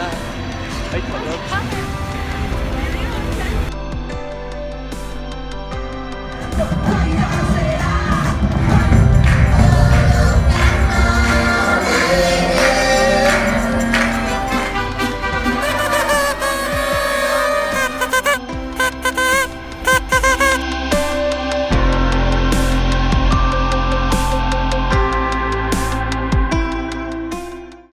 Bye-bye.